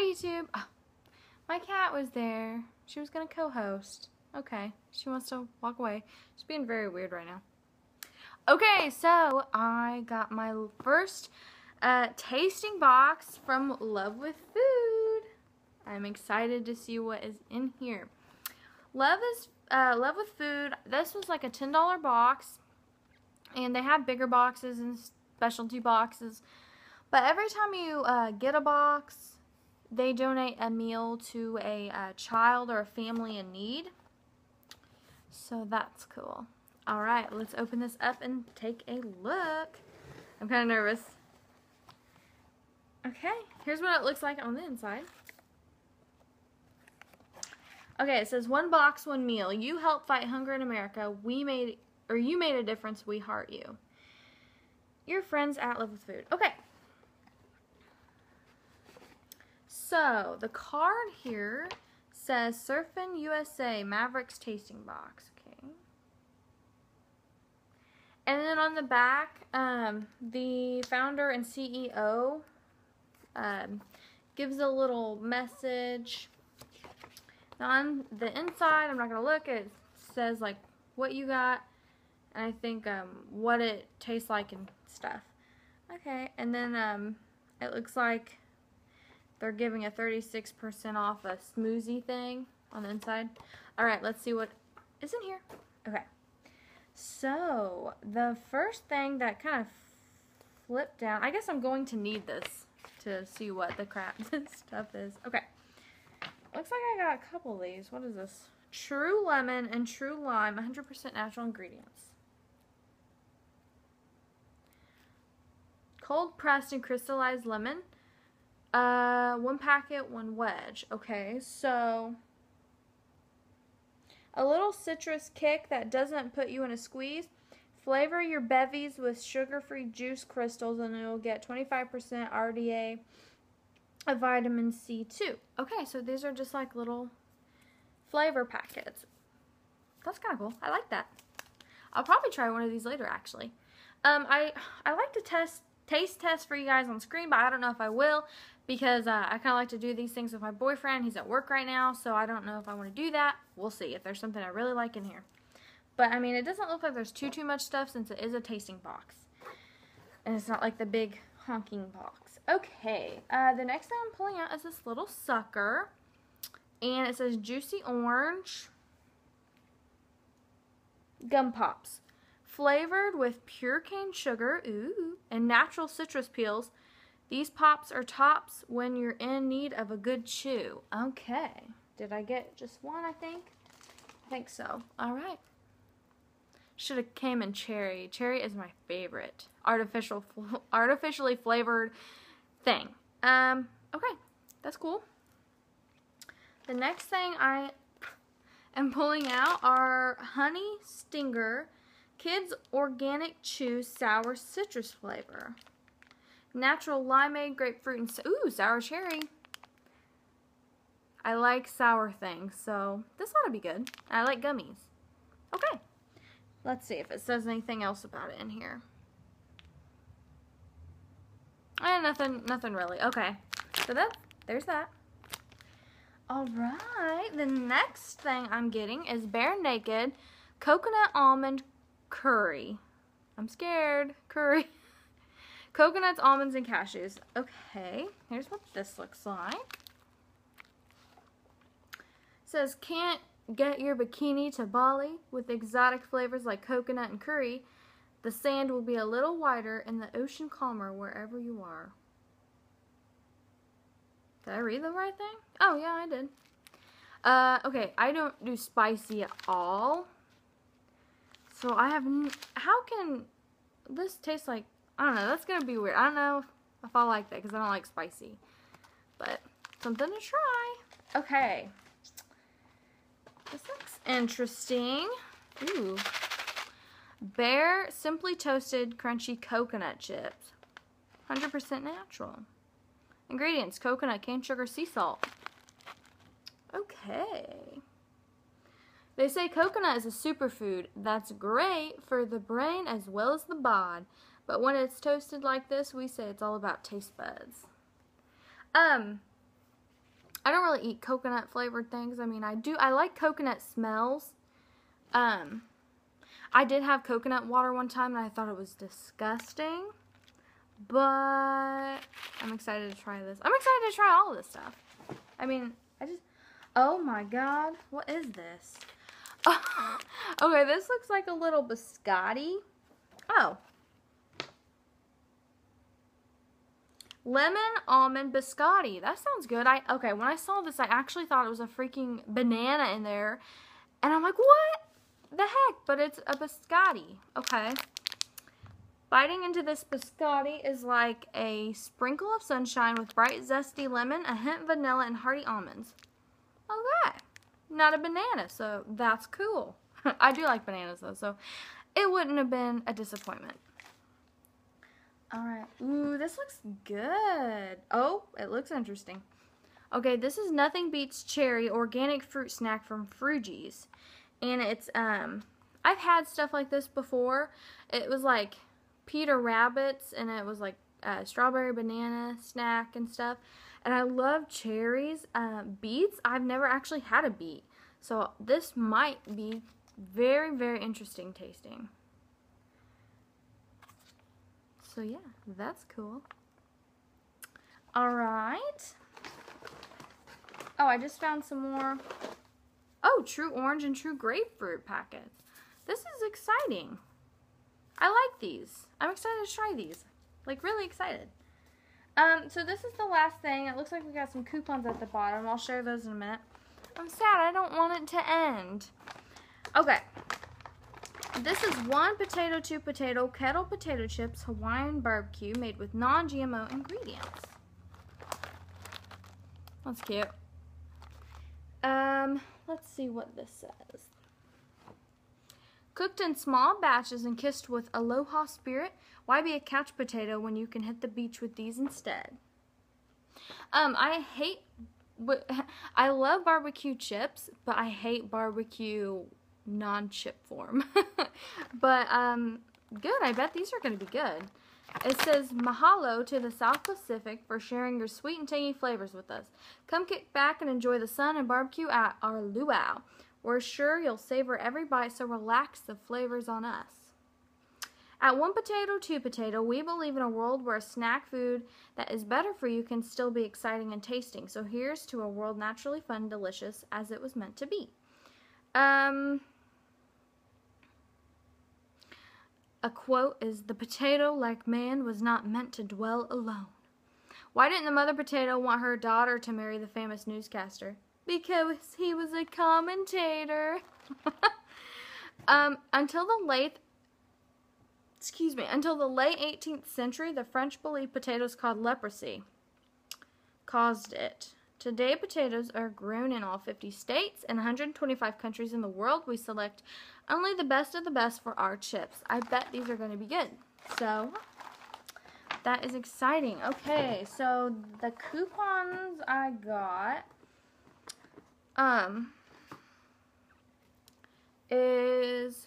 Hi, YouTube. Oh, my cat was there. She was going to co-host. Okay. She wants to walk away. She's being very weird right now. Okay, so I got my first uh, tasting box from Love with Food. I'm excited to see what is in here. Love is uh, Love with Food. This was like a $10 box. And they have bigger boxes and specialty boxes. But every time you uh, get a box, they donate a meal to a, a uh, child or a family in need. So that's cool. Alright, let's open this up and take a look. I'm kind of nervous. Okay, here's what it looks like on the inside. Okay, it says one box, one meal. You help fight hunger in America. We made, or you made a difference. We heart you. Your friends at Love with Food. Okay. So, the card here says Surfing USA Mavericks Tasting Box. Okay. And then on the back, um, the founder and CEO um, gives a little message. On the inside, I'm not going to look, it says like what you got and I think um, what it tastes like and stuff. Okay, and then um, it looks like they're giving a 36% off a smoothie thing on the inside. Alright, let's see what is in here. Okay. So, the first thing that kind of flipped down, I guess I'm going to need this to see what the crap this stuff is. Okay. Looks like I got a couple of these. What is this? True lemon and true lime, 100% natural ingredients. Cold pressed and crystallized lemon. Uh, one packet, one wedge. Okay, so a little citrus kick that doesn't put you in a squeeze. Flavor your bevies with sugar-free juice crystals and you'll get 25% RDA of vitamin C too. Okay, so these are just like little flavor packets. That's kind of cool. I like that. I'll probably try one of these later actually. Um, I, I like to test taste test for you guys on screen, but I don't know if I will because uh, I kind of like to do these things with my boyfriend. He's at work right now, so I don't know if I want to do that. We'll see if there's something I really like in here. But, I mean, it doesn't look like there's too, too much stuff since it is a tasting box. And it's not like the big honking box. Okay, uh, the next thing I'm pulling out is this little sucker. And it says Juicy Orange Gum Pops. Flavored with pure cane sugar ooh, and natural citrus peels, these pops are tops when you're in need of a good chew. Okay. Did I get just one, I think? I think so. All right. Should have came in cherry. Cherry is my favorite artificial, artificially flavored thing. Um, okay. That's cool. The next thing I am pulling out are Honey Stinger Kids Organic Chew Sour Citrus Flavor. Natural limeade, grapefruit, and ooh, sour cherry. I like sour things, so this ought to be good. I like gummies. Okay. Let's see if it says anything else about it in here. Eh, nothing, nothing really. Okay. So that, there's that. Alright, the next thing I'm getting is Bare Naked Coconut Almond curry. I'm scared. Curry. Coconuts, almonds, and cashews. Okay, here's what this looks like. It says, can't get your bikini to Bali with exotic flavors like coconut and curry. The sand will be a little wider and the ocean calmer wherever you are. Did I read the right thing? Oh, yeah, I did. Uh, okay, I don't do spicy at all. So I have, how can this taste like, I don't know, that's going to be weird. I don't know if I like that because I don't like spicy. But something to try. Okay. This looks interesting. Ooh. Bare Simply Toasted Crunchy Coconut Chips. 100% natural. Ingredients, coconut, cane sugar, sea salt. Okay. They say coconut is a superfood that's great for the brain as well as the bod. But when it's toasted like this, we say it's all about taste buds. Um, I don't really eat coconut flavored things. I mean, I do. I like coconut smells. Um, I did have coconut water one time and I thought it was disgusting. But I'm excited to try this. I'm excited to try all this stuff. I mean, I just, oh my god, what is this? okay, this looks like a little biscotti. Oh. Lemon almond biscotti. That sounds good. I okay, when I saw this, I actually thought it was a freaking banana in there. And I'm like, what the heck? But it's a biscotti. Okay. Biting into this biscotti is like a sprinkle of sunshine with bright zesty lemon, a hint vanilla, and hearty almonds. Not a banana, so that's cool. I do like bananas though, so it wouldn't have been a disappointment. Alright. Ooh, this looks good. Oh, it looks interesting. Okay, this is Nothing Beets Cherry Organic Fruit Snack from Fruigees. And it's, um, I've had stuff like this before. It was like Peter Rabbit's, and it was like strawberry banana snack and stuff. And I love cherries. Uh, beets, I've never actually had a beet. So this might be very, very interesting tasting. So yeah, that's cool. Alright. Oh, I just found some more. Oh, true orange and true grapefruit packets. This is exciting. I like these. I'm excited to try these. Like, really excited. Um, so this is the last thing. It looks like we got some coupons at the bottom. I'll share those in a minute. I'm sad. I don't want it to end. Okay. This is one potato, two potato, kettle potato chips, Hawaiian barbecue made with non-GMO ingredients. That's cute. Um, let's see what this says. Cooked in small batches and kissed with aloha spirit, why be a couch potato when you can hit the beach with these instead? Um, I hate, I love barbecue chips, but I hate barbecue non-chip form. but, um, good. I bet these are going to be good. It says, Mahalo to the South Pacific for sharing your sweet and tangy flavors with us. Come kick back and enjoy the sun and barbecue at our luau. We're sure you'll savor every bite, so relax the flavors on us. At One Potato, Two Potato, we believe in a world where a snack food that is better for you can still be exciting and tasting. So here's to a world naturally fun and delicious as it was meant to be. Um, a quote is The potato, like man, was not meant to dwell alone. Why didn't the mother potato want her daughter to marry the famous newscaster? Because he was a commentator. um, until the late excuse me, until the late 18th century, the French believed potatoes caused leprosy. Caused it. Today, potatoes are grown in all 50 states and 125 countries in the world. We select only the best of the best for our chips. I bet these are going to be good. So, that is exciting. Okay, so the coupons I got um, is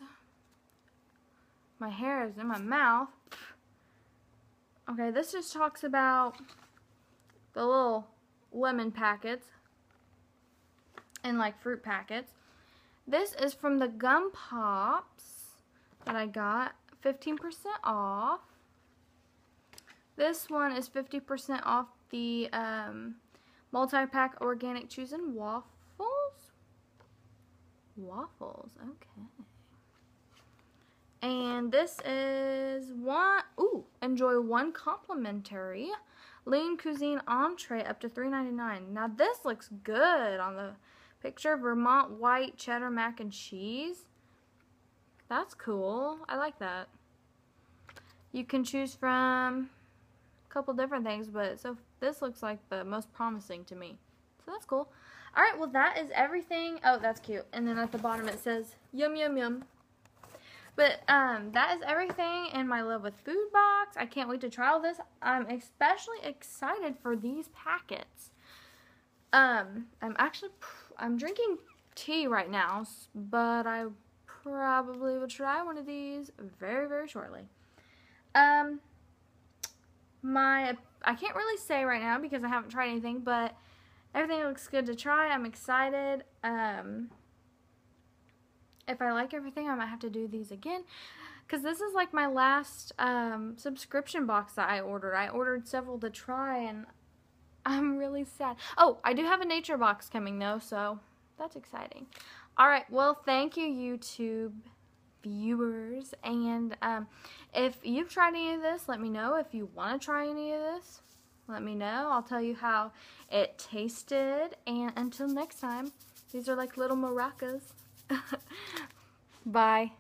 my hair is in my mouth. Okay, this just talks about the little lemon packets and like fruit packets. This is from the Gum Pops that I got, 15% off. This one is 50% off the um, multi-pack organic chews and waffle waffles. Okay. And this is one, ooh, enjoy one complimentary lean cuisine entree up to $3.99. Now this looks good on the picture. Vermont white cheddar mac and cheese. That's cool. I like that. You can choose from a couple different things, but so this looks like the most promising to me. So that's cool. Alright, well that is everything. Oh, that's cute. And then at the bottom it says, yum, yum, yum. But um, that is everything in my Love with Food box. I can't wait to try all this. I'm especially excited for these packets. Um, I'm actually, I'm drinking tea right now, but I probably will try one of these very, very shortly. Um, my, I can't really say right now because I haven't tried anything, but everything looks good to try. I'm excited. Um, if I like everything, I might have to do these again. Because this is like my last um, subscription box that I ordered. I ordered several to try and I'm really sad. Oh, I do have a nature box coming though, so that's exciting. All right, well, thank you, YouTube viewers. And um, if you've tried any of this, let me know. If you want to try any of this, let me know. I'll tell you how it tasted. And until next time, these are like little maracas. Bye.